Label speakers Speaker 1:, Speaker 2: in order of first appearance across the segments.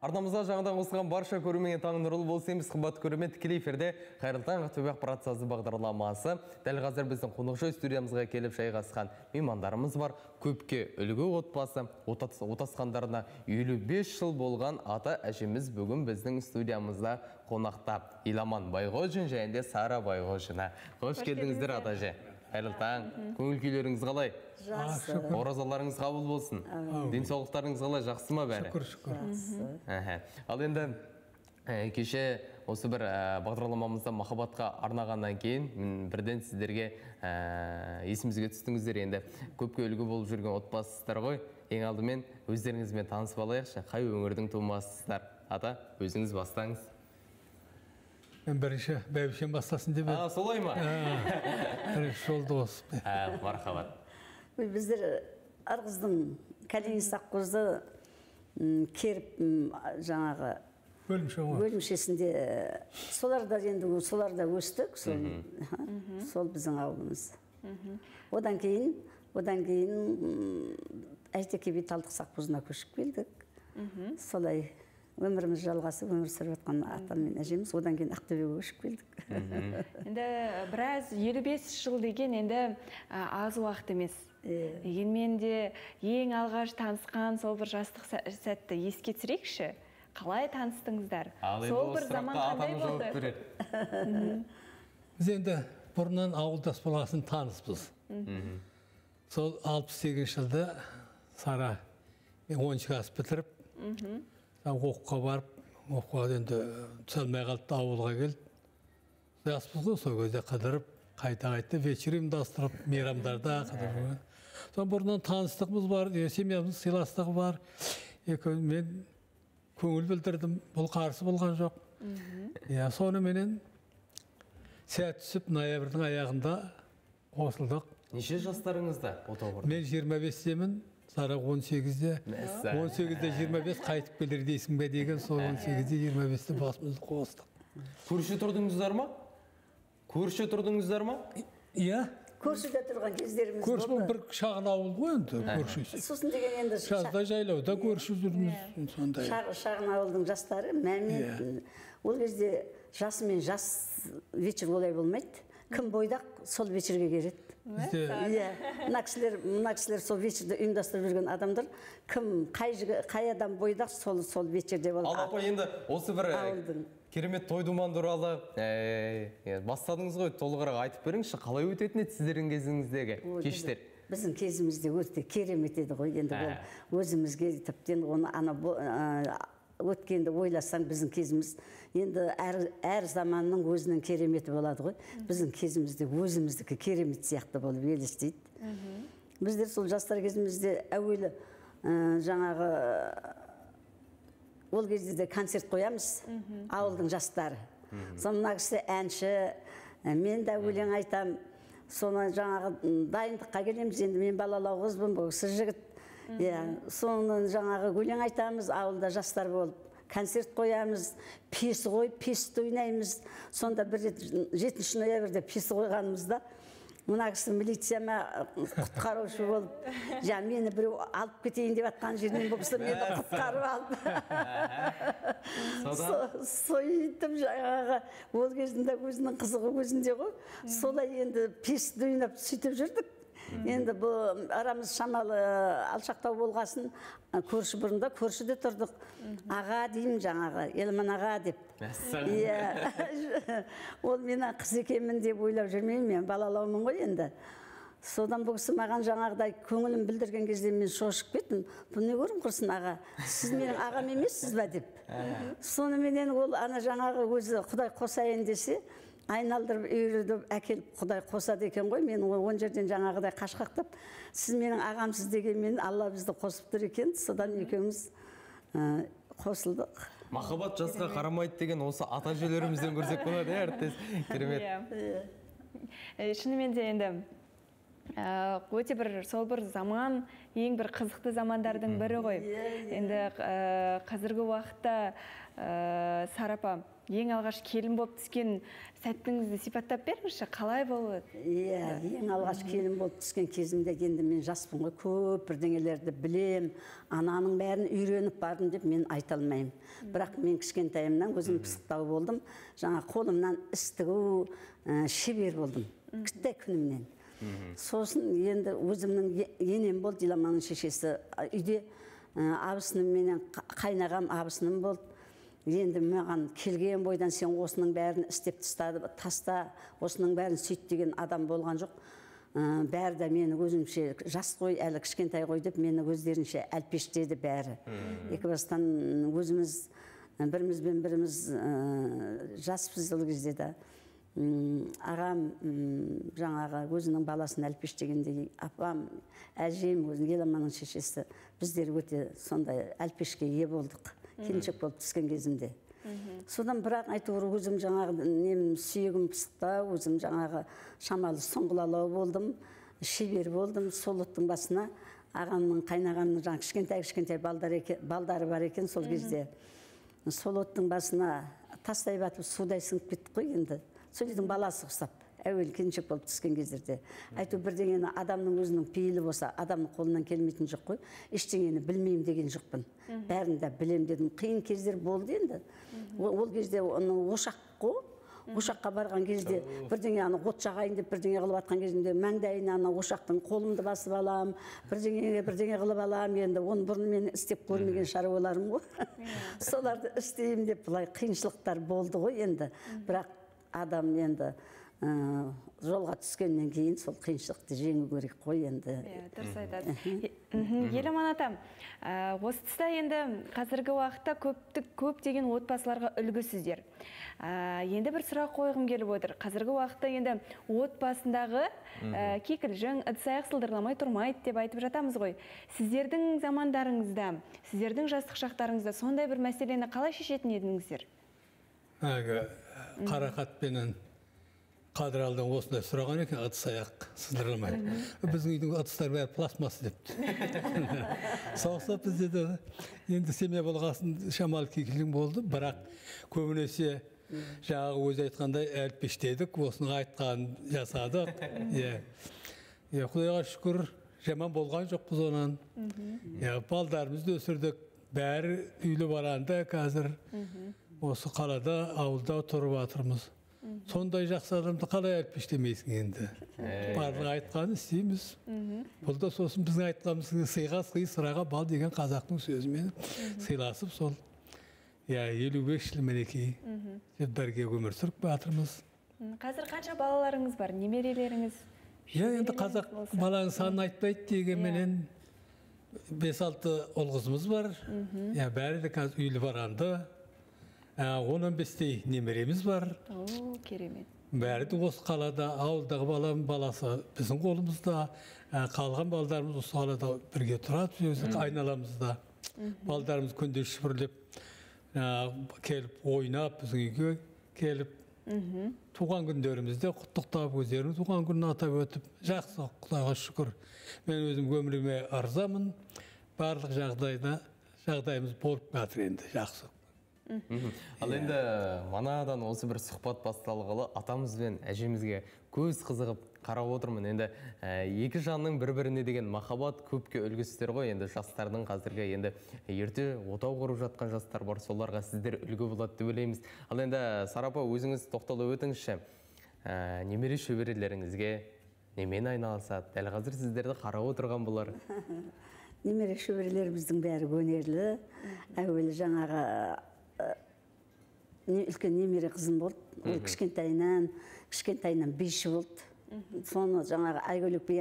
Speaker 1: арнамызға жаңадан қосылған барша көрерменге таң нұрлы болсын дейміз. Қымбатты көрермен тікелей эфирде қайырлы таң ақтөбе ақпарат сазы бағдарламасы. Дәл қазір біздің қонақжай студиямызға келіп жайғасқан меймандарымыз бар. Көпке үлгі отбасы отас- отасқандарына елу бес жыл болған ата әжеміз бүгін біздің студиямызда қонақта. Иламан байғожин және де сара байғожина. Қош келдіңіздер. ата әже. Қайырлы таң. Көңіл күйлеріңіз қалай?
Speaker 2: Жақсы.
Speaker 1: Оразаларыңыз қабыл болсын. Денсаулықтарыңыз қалай? Жақсы ма бәрі?
Speaker 3: Шүкір шүкір.
Speaker 1: Ал енді ә, кеше осы бір ә, бағдарламамызда махаббатқа арнағаннан кейін мен бірден сіздерге ә, есімізге түстіңіздер енді. Көпке үлгі болып жүрген отбасысыздар ғой. Ең алдымен өздеріңізбен танысып алайықшы. Қай өңірдің тумасысыздар? Ата өзіңіз бастаңыз.
Speaker 3: Бірінші бәйбішем бастасын деп едім.
Speaker 1: А солай ма?
Speaker 3: Бірінші жолды осы
Speaker 1: ә, мархабат.
Speaker 2: Біздер ырғыздың саққозды м, керіп жаңағы
Speaker 3: бөлімше ғой
Speaker 2: бөлімшесінде солар да енді солар да өстік сол, сол біздің ауылымыз. Одан кейін одан кейін әйтеке би талдық саққозына көшіп келдік. Солай. Өміріміз жалғасып өмір сүріп жатқан атам мен әжеміз. Одан кейін ақтөбеге көшіп келдік.
Speaker 4: Енді біраз елу бес жыл деген енді аз уақыт емес. Дегенмен де ең алғаш танысқан сол бір жастық сә- сәтті еске түсірейікші. Қалай таныстыңыздар?
Speaker 1: Ал енді
Speaker 4: сол бір заман қандай болды?
Speaker 1: береді.
Speaker 3: Біз енді бұрыннан ауылдас болғасын таныспыз. Сол алпыс сегізінші жылда сара мен оныншы класс бітіріп оқуға барып оқуға енді түсе алмай қалды ауылға келді жаспыз ғой сол кезде қыдырып қайта қайта вечер ұйымдастырып мейрамдарда қыдырып. Жүрген. сол бұрыннан таныстығымыз бар семьямыздың сыйластығы бар. Екеуміз мен көңіл білдірдім бұл қарсы болған жоқ. Иә соныменен сәт түсіп ноябрьдің аяғында қосылдық.
Speaker 1: Неше жастарыңызда? Отау құрды
Speaker 3: мен 25-темін сара 18-де
Speaker 1: Мәссә.
Speaker 3: 18-де 25 қайтып келер дейсің бе деген сол 18-де 25-те басымызды қостық.
Speaker 1: Көрші тұрдыңыздар ма? Көрші тұрдыңыздар ма?
Speaker 3: Иә?
Speaker 2: Көршіде тұрған кездеріміз
Speaker 3: көрші
Speaker 2: болды
Speaker 3: бір шағын ауыл ғой енді көрші
Speaker 2: сосын деген енді
Speaker 3: жазда жайлауда көрші жүрміз сондай.
Speaker 2: Шағ- шағын ауылдың жастары мәмет ол кезде жасымен жас вечер олай болмайды. Кім бойдақ сол вечерге келеді. Иә мына кісілер мына кісілер сол вечерді ұйымдастырып жүрген адамдар кім қай қай адам бойдақ сол сол вечерде
Speaker 1: ал
Speaker 2: болады
Speaker 1: апа енді осы бір
Speaker 2: ауылдың.
Speaker 1: керемет той думан туралы е, бастадыңыз ғой толығырақ айтып беріңізші қалай өтетін еді сіздердің кезіңіздегі кештер
Speaker 2: біздің кезімізде өте керемет еді ғой енді
Speaker 1: Ә.
Speaker 2: ол өзімізге тіптен оны ана ә, өткенді ойласаң біздің кезіміз енді әр, әр заманның өзінің кереметі болады ғой. Біздің кезімізде өзіміздікі керемет сияқты болып елестейді. Біздер сол жастар кезімізде әуелі ә, жаңағы ол кезде де концерт қоямыз ауылдың жастары. Соны мына кісі әнші ә, мен де өлең айтам соны жаңағы дайындыққа келеміз енді мен балалау қызбын бұл кісі жігіт. Иә соны жаңағы өлең айтамыз ауылда жастар болып концерт қоямыз пес қойып песті ойнаймыз. Сонда бір рет жетінші ноябрьде пес қойғанымызда мына кісі милиция ма құтқарушы болып жаңа мені біреу алып кетейін деп жатқан жерінен бұл кісі мені құтқарып алып сөйтіп жаңағы ол кезінде өзінің қызығы өзінде ғой. Солай енді песті ойнап сөйтіп жүрдік. Енді бұл арамыз шамалы алшақтау болғасын көрші бұрында көршіде тұрдық. Аға деймін жаңағы елман аға деп. Иә. Ол мен қыз екенмін деп ойлап жүрмеймін мен балалаумын ғой енді. Содан бұл кісі маған жаңағыдай көңілін білдірген кезде мен шошып кеттім. Бұл не көрім құрсын аға? Сіз менің ағам емессіз ба деп. Соныменен ол ана жаңағы өзі құдай қосайын десе айналдырып үйретіп әкеліп құдай қосады екен ғой. Мен ол он жерден жаңағыдай қашқақтап сіз менің ағамсыз дегенмен алла бізді қосып тұр екен. Содан екеуміз ә, қосылдық.
Speaker 1: Махаббат жасқа қарамайды деген осы ата әжелерімізден көрсек болады иә әріптес. Керемет.
Speaker 4: Иә. Е, шынымен де енді өте бір сол бір заман ең бір қызықты замандардың бірі ғой. Енді ә, қазіргі уақытта ә, сарапа ең алғаш келін болып түскен сәтіңізді сипаттап беріңізші қалай болды
Speaker 2: иә ең алғаш келін болып түскен кезімде енді мен жаспын ғой көп бірдеңелерді білем ананың бәрін үйреніп бардым деп мен айта алмаймын. Бірақ мен кішкентайымнан өзім пысықтау болдым жаңа қолымнан іс тігу ә, шебер болдым. Кішкентай күнімнен. Сосын енді өзімнің енем болды диламаның шешесі. Үйде ә, абысынымменен қа- қайнағам абысыным болды. Енді маған келген бойдан сен осының бәрін істеп тастады таста осының бәрін сөйт деген адам болған жоқ. Ә, бәрі де мені өзімше жас қой әлі кішкентай ғой деп мені өздерінше әлпештеді бәрі. Екі бастан өзіміз бірімізбен біріміз ә, жаспыз ол кезде де М, ағам жаңағы өзінің баласын әлпештегендей апам әжем өзінің еламанның шешесі біздер өте сондай әлпешке ие болдық. Келіншек болып түскен кезімде. Содан бірақ әйтеуір өзім жаңағы немін сүйегім пысықтау өзім жаңағы шамалы сұңғылалау болдым шебер болдым сол оттың басына. Ағамның қайнағамның жаңағы кішкентай кішкентай балдары бар екен сол кезде. Сол оттың басына тастай батып судай сіңіп кеттік қой енді. Сол үйдің баласы ұқсап әуелі келіншек болып түскен кездерде. Әйтеуір бірдеңені адамның өзінің пейілі болса адамның қолынан келмейтін жоқ қой. Ештеңені білмеймін деген жоқпын. Бәрін де білемін дедім. Қиын кездер болды енді. Ол ол кезде ошақ қой. Ошаққа барған кезде бірдеңе ана от жағайын деп бірдеңе қылып жатқан кезімде маңдайына ана ошақтың қолымды басып аламын бірдеңеге бірдеңе қылып аламын енді оны бұрын мен істеп көрмеген шаруаларым ғой. Соларды істеймін деп былай қиыншылықтар болды ғой енді. Бірақ адам енді ә, жолға түскеннен кейін сол қиыншылықты жеңу керек қой енді.
Speaker 4: Иә дұрыс айтасыз еламан атам ә, осы тұста енді қазіргі уақытта көптік көптеген отбасыларға үлгісіздер. Ә, енді бір сұрақ қойғым келіп отыр. Қазіргі уақытта енді отбасындағы ә, кикілжің ыдыс аяқ сылдырламай тұрмайды деп айтып жатамыз ғой. Сіздердің замандарыңызда сіздердің жастық шақтарыңызда сондай бір мәселені қалай шешетін едіңіздер?
Speaker 3: Әлгі қарақатпенен қадыралыдан осындай сұраған екен ыдыс аяқ сылдырламай біздің үйдің ыдыстары бәрі пластмасс депті соғыста бізде де енді семья болғасын шамалы кикілжің болды бірақ көбінесе жаңағы өзі айтқандай әлпештедік осының айтқанын жасадық. Иә. Иә құдайға шүкір жаман болған жоқпыз онан. Иә балдарымызды өсірдік бәрі үйлі баранды қазір. Осы қалада ауылда тұрып жатырмыз. Сондай жақсы адамды қалай әлпештемейсің енді? Барлығы айтқанын істейміз. Бұл да сосын біздің айтқанымыз сыйға сый сыраға бал деген қазақтың сөзімен сыйласып сол иә елу бес жыл мінекей бірге өмір сүріп жатырмыз.
Speaker 4: Қазір қанша балаларыңыз бар? Немерелеріңіз?
Speaker 3: Иә енді қазақ баланың санын айтпайды дегенменен бес алты ұл қызымыз бар. Иә бәрі де қазір үйлі баранды. Он он бестей немереміз бар.
Speaker 4: О керемет.
Speaker 3: Бәрі де осы қалада ауылдағы баланың баласы біздің қолымызда. Ә, қалған балдарымыз осы қалада бірге тұрады өзі айналамызда балдарымыз күнде шүпірлеп ә, келіп ойнап біздің үйге келіп. Туған күндерімізде құттықтап өздерінің туған күнін атап өтіп жақсы құдайға шүкір. Мен өзім өміріме ырзамын. Барлық жағдайда жағдайымыз болып жатыр енді жақсы.
Speaker 1: Ал енді манадан осы бір сұхбат басталғалы атамыз бен әжемізге көз қызығып қарап отырмын. Енді ә, екі жанның бір біріне деген махаббат көпке үлгісіздер ғой. Енді жастардың қазіргі енді ерте отау құрып жатқан жастар бар соларға сіздер үлгі болады деп ойлаймыз. Ал енді сарапа өзіңіз тоқталып өтіңізші. Ә, немере шөберелеріңізге немен айналысады? Дәл қазір сіздерді қарап отырған болар.
Speaker 2: Немере шөберелеріміздің бәрі өнерлі. Әуелі жаңағы үлкен немере қызым болды. Ол кішкентайынан кішкентайынан биші болды. Соны жаңағы айгөлек би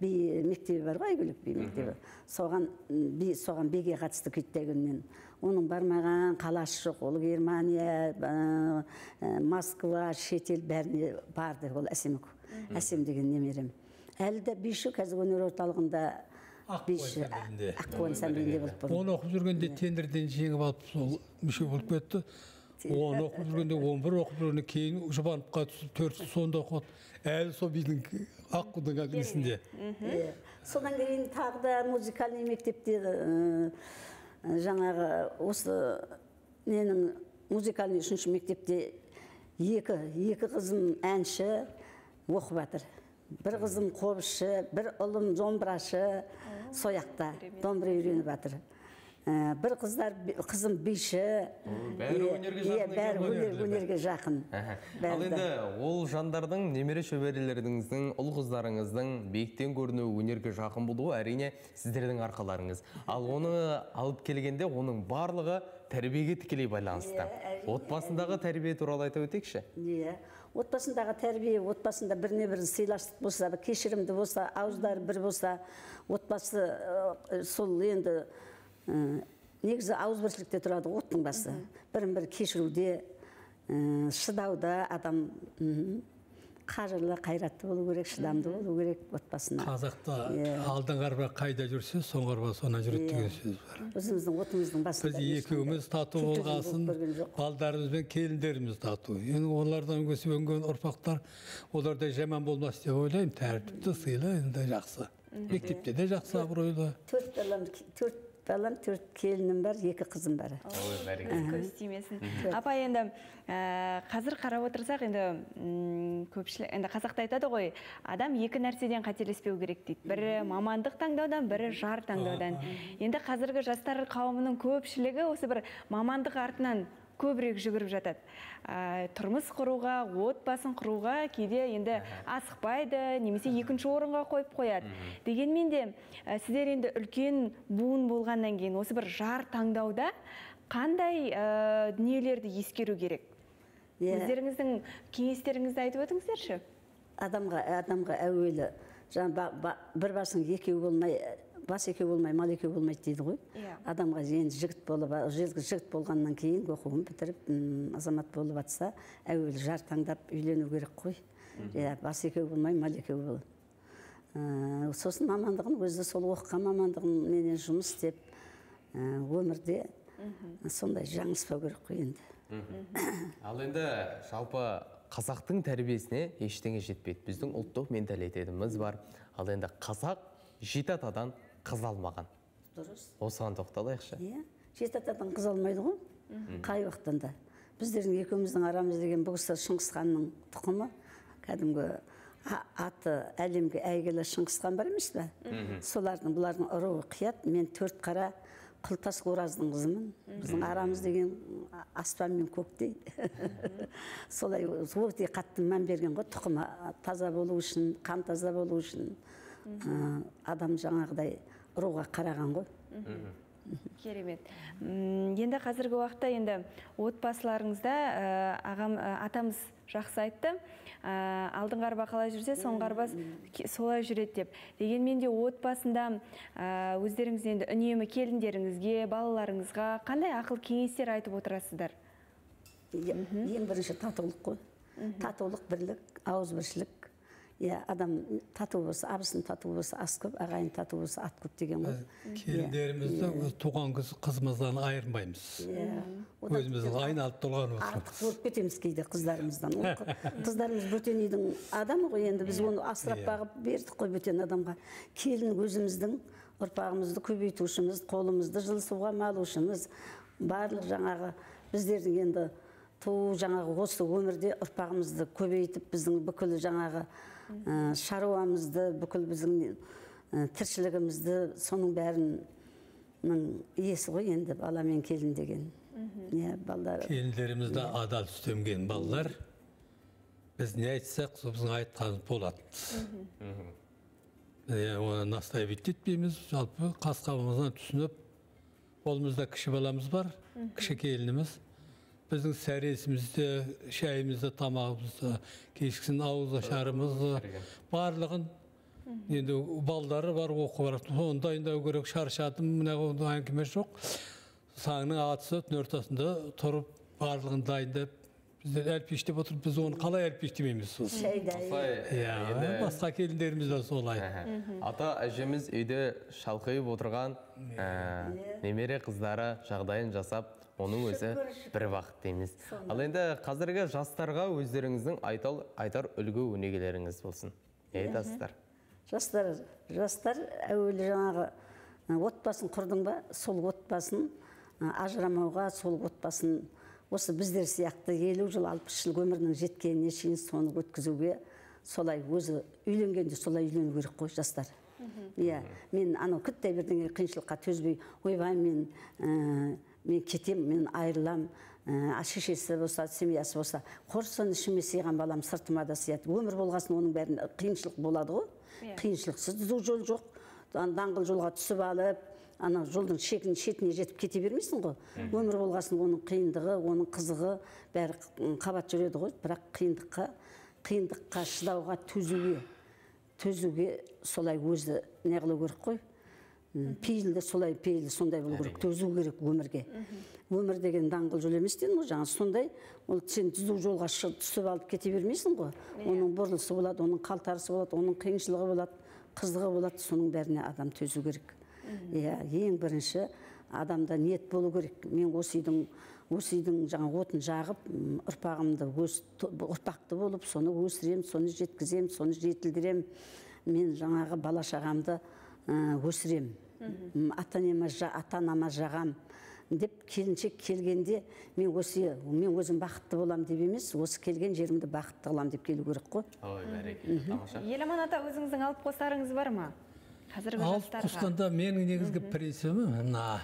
Speaker 2: би мектебі бар ғой айгөлек би мектебі. Соған би соған биге қатысты күйттей күннен оның бармаған қаласы жоқ. Ол германия ә, москва шетел бәріне барды ол әсем әсем деген немерем. Әлі де биші қазір өнер орталығында биші
Speaker 3: ансамблінде.
Speaker 2: аққу ансамблінде болып
Speaker 3: оны оқып жүргенде тендерден жеңіп алып сол мүше болып кетті. Он оқып жүргенде он бір оқып жүргенде кейін жұбановқа түсіп төртінші сонда оқыды әлі сол біздің аққудың несінде
Speaker 2: Иә. содан кейін тағы да музыкальный мектепте жаңағы осы ненің музыкальный үшінші мектепте екі екі қызым әнші оқып жатыр бір қызым қобызшы бір ұлым домбырашы сояқта домбыра үйреніп жатыр бір қыздар қызым биші.
Speaker 1: Бәрі өнерге
Speaker 2: иә,
Speaker 1: жақын
Speaker 2: бәрі өнерге жақын.
Speaker 1: Ал енді ол жандардың немере шөберелеріңіздің ұл қыздарыңыздың биіктен көрінуі өнерге жақын болуы әрине сіздердің арқаларыңыз. Ал оны алып келгенде оның барлығы тәрбиеге тікелей байланысты. Отбасындағы тәрбие туралы айта өтейікші.
Speaker 2: Иә отбасындағы тәрбие отбасында біріне бірі сыйластық болса кешірімді болса ауыздары бір болса отбасы сол енді негізі ауызбіршілікте тұрады ғой оттың басы. Бірін бірі кешіруде ә, шыдауда адам қажырлы қайратты болу керек шыдамды болу керек отбасына.
Speaker 3: Қазақта
Speaker 2: Иә.
Speaker 3: алдыңғы арба қайда жүрсе соңғы арба сонан жүреді деген сөз бар.
Speaker 2: Өзіміздің отымыздың басында
Speaker 3: біз екеуміз тату болғасын балдарымыз бен келіндеріміз тату. Енді олардан өсіп өнген ұрпақтар олардай жаман болмас деп ойлаймын тәртіпті сыйлы енді жақсы. Мектепте де жақсы абыройлы.
Speaker 2: Төрт балам төрт балам төрт келінім бар екі қызым бар.
Speaker 1: Ой бәрекелді.
Speaker 4: Көз тимесін апа енді ә, қазір қарап отырсақ енді көпшілік енді қазақта айтады ғой адам екі нәрседен қателеспеу керек дейді. Бірі мамандық таңдаудан бірі жар таңдаудан. Енді қазіргі жастар қауымының көпшілігі осы бір мамандық артынан көбірек жүгіріп жатады. Ә, тұрмыс құруға отбасын құруға кейде енді асықпайды немесе екінші орынға қойып қояды. Дегенмен де ә, сіздер енді үлкен буын болғаннан кейін осы бір жар таңдауда қандай ә, дүниелерді ескеру керек?
Speaker 2: Иә.
Speaker 4: өздеріңіздің кеңестеріңізді айтып өтіңіздерші.
Speaker 2: Адамға адамға әуелі жаңа ба- ба- бір басың екеу болмай бас екеу болмай мал екеу болмайды дейді ғой.
Speaker 4: Иә.
Speaker 2: адамға енді жігіт болып жігіт болғаннан кейін оқуын бітіріп азамат болып жатса әуелі жар таңдап үйлену керек қой. Иә бас екеу болмай мал екеу бол. Ә, сосын мамандығын өзі сол оқыған мамандығыменен жұмыс істеп ә, өмірде сондай жаңылыспау керек қой енді.
Speaker 1: Ал енді жалпы қазақтың тәрбиесіне ештеңе жетпейді. Біздің ұлттық менталитетіміз бар. Ал енді қазақ жеті атадан қыз алмаған.
Speaker 2: Дұрыс.
Speaker 1: Осыған тоқталайықшы.
Speaker 2: Иә. Жеті атадан қыз алмайды ғой. Қай уақыттан да біздердің екеуміздің арамыз деген бұл кісі шыңғыс ханның тұқымы. Кәдімгі аты әлемге әйгілі шыңғыс хан бар емес пе? Солардың бұлардың ұруы қият. Мен төрт қара құлтас ораздың қызымын. Біздің арамыз деген аспан мен көктей солай өте қатты мән берген ғой. Тұқымы таза болу үшін қан таза болу үшін адам жаңағыдай ұруға қараған ғой.
Speaker 4: Керемет. Енді қазіргі уақытта енді отбасыларыңызда ә, ағам ә, атамыз жақсы айтты. Ә, алдыңғы арба қалай жүрсе соңғы арба солай жүреді деп. Дегенмен де отбасында ә, өздеріңіз енді үнемі келіндеріңізге балаларыңызға қандай ақыл кеңестер айтып отырасыздар?
Speaker 2: Ең бірінші татулық қой. Татулық бірлік ауызбіршілік. Иә адам тату болса абысын тату болса ас көп ағайын тату болса ат көп деген ғой.
Speaker 3: Келіндерімізді өз туған қыз қызымыздан айырмаймыз.
Speaker 2: Иә.
Speaker 3: Өзіміздің айналып тұрған
Speaker 2: артық көріп кетеміз кейде қыздарымыздан. Қыздарымыз бөтен үйдің адамы ғой енді. Біз оны асырап бағып бердік қой бөтен адамға. Келін өзіміздің ұрпағымызды көбейтушіміз қолымызды жылы суға малушымыз. Барлық жаңағы біздердің енді туу жаңағы осы өмірде ұрпағымызды көбейтіп біздің бүкіл жаңағы ә, шаруамызды бүкіл біздің ә, тіршілігімізді соның бәрінің иесі ғой енді бала мен келін деген иә балдар
Speaker 3: келіндерімізді адал үстемген балалар біз не айтсақ сол біздің айтқанымыз болады иә оны настаивать етпейміз жалпы қас қабымыздан түсініп қолымызда кіші баламыз бар кіші келініміз біздің сәресімізді шайымызды тамағымызды кешкісін ауыз ашарымызды барлығын енді балдары бар оқу бар соны дайындау керек шаршадым мына ондай әңгіме жоқ саңның атысы түн ортасында тұрып барлығын дайындап біздер әлпештеп отырып біз оны қалай әлпештемейміз сосын иә басқа келіндеріміз де солай
Speaker 1: ата әжеміз үйде шалқиып отырған немере қыздары жағдайын жасап оның өзі бір бақыт дейміз ал енді қазіргі жастарға өздеріңіздің айтал, айтар үлгі өнегелеріңіз болсын. Не айтасыздар?
Speaker 2: Жастар жастар әуелі жаңағы отбасын құрдың ба сол отбасын ажырамауға сол отбасын осы біздер сияқты елу жыл алпыс жыл өмірінің жеткеніне шейін соны өткізуге солай өзі үйленгенде солай үйлену керек қой жастар. Иә мен анау күттай бірдеңе қиыншылыққа төзбей ойбай мен ә, мен кетем мен айырылам. Ә, шешесі болса семьясы болса құрсын ішіме сыйған балам сыртыма да сыяды. Өмір болғасын оның бәрін қиыншылық болады ғой.
Speaker 4: Иә.
Speaker 2: қиыншылықсыз жол жоқ. Даңғыл жолға түсіп алып ана жолдың шегін шетіне жетіп кете бермейсің ғой. Өмір болғасын оның қиындығы оның қызығы бәрі қабат жүреді ғой. Бірақ қиындыққа қиындыққа шыдауға төзуге төзуге солай өзі не қылу керек қой. Пейілді солай пейілі сондай болу керек төзу керек өмірге. Өмір деген даңғыл жол емес дедің ғой жаңа сондай. Ол сен түзу жолға түсіп алып кете бермейсің ғой. Оның бұрылысы болады оның қалтарысы болады оның қиыншылығы болады қызығы болады соның бәріне адам төзу керек. Иә ең бірінші адамда ниет болу керек. Мен осы үйдің осы үйдің жаңа отын жағып ұрпағымды өс т- ұрпақты болып соны өсіремін соны жеткіземін соны жетілдіремін мен жаңағы бала шағамды ә, өсіремін М, ата анама жа- ата анама жағам. Деп келіншек келгенде мен осы мен өзім бақытты боламын деп емес осы келген жерімді бақытты қыламын деп келу керек қой
Speaker 1: ой бәрекелді тамаша.
Speaker 4: Еламан ата өзіңіздің алып қосарыңыз бар ма? Қазіргі
Speaker 3: алып қосқанда менің негізгі принцибім мына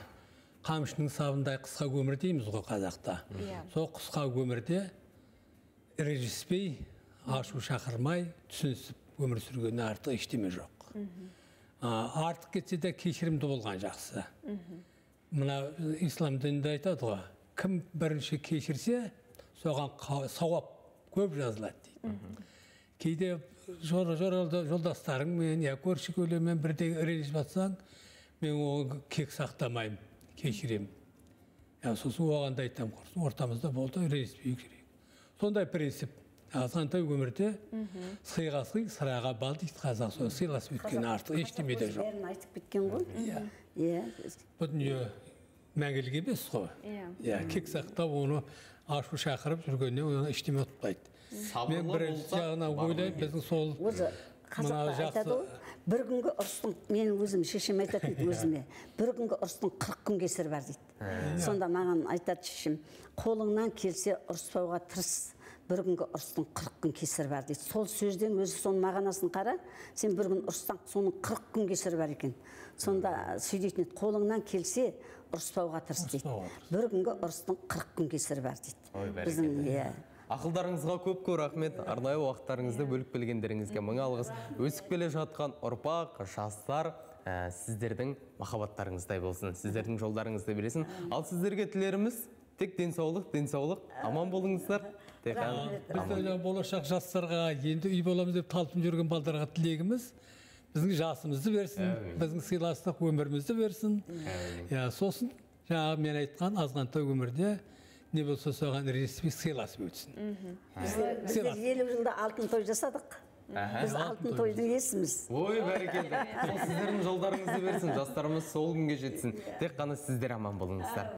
Speaker 3: қамшының сабындай қысқа өмір дейміз ғой қазақта.
Speaker 4: Иә.
Speaker 3: сол қысқа өмірде ренжіспей ашу шақырмай түсінісіп өмір сүргеннен артық ештеме жоқ. Артық кетсе де кешірімді болған жақсы. Мына ислам дінінде айтады ғой кім бірінші кешірсе соған сауап көп жазылады дейді. Кейде жолдастарыңмен я көрші көлемен бірдеңе ренжіп жатсаң мен оны кек сақтамаймын кешіремін сосын оған да айтамын ортамызда болды ренжіспейік жүрейік сондай принцип. Азғантай өмірде сыйға сый сыраға бал дейді қазақ сөзі сыйласып өткен артық ештеме де жоқ.
Speaker 2: бәрін айтып кеткен ғой?
Speaker 3: Иә.
Speaker 2: Иә.
Speaker 3: Бұл дүние мәңгілік емес қой.
Speaker 4: Иә.
Speaker 3: иә кек сақтап оны ашу шақырып жүргеннен оны ештеме ұтпайды. Мен бірінші жағынан ойлаймын біздің сол
Speaker 2: өзі
Speaker 3: мына
Speaker 2: қазақта айтады ғой бір күнгі ұрыстың менің өзім шешем айтатын еді өзіме. Бір күнгі ұрыстың қырық күн кесірі бар дейді. Сонда маған айтады шешем қолыңнан келсе ұрыспауға тырыс бір күнгі ұрыстың қырық күн кесірі бар дейді. Сол сөзден өзі соның мағынасын қара сен бір күн ұрыссаң соның қырық күн кесірі бар екен. Сонда сөйлейтін еді. Қолыңнан келсе ұрыспауға тырыс дейді. Бір күнгі ұрыстың қырық күн кесірі бар дейді.
Speaker 1: Ой,
Speaker 2: біздің иә.
Speaker 1: Ақылдарыңызға көп көп рахмет. Арнайы уақыттарыңызды бөліп келгендеріңізге мың алғыс. Өсіп келе жатқан ұрпақ жастар ә, сіздердің махаббаттарыңыздай болсын сіздердің жолдарыңызды бересін ал сіздерге тілеріміз тек денсаулық денсаулық. Аман болыңыздар.
Speaker 3: Біз болашақ жастарға енді үй боламыз деп талпынып жүрген балдарға тілегіміз біздің жасымызды берсін біздің сыйластық өмірімізді берсін. Иә сосын жаңағы мен айтқан азғантай өмірде не болса соған ренжіспей сыйласып өтсін.
Speaker 2: Біздер біздер елу жылда алтын той жасадық. Біз алтын тойдың иесіміз
Speaker 1: ой бәрекелді. Сол сіздердің жолдарыңызды берсін жастарымыз сол күнге жетсін. Тек қана сіздер аман болыңыздар.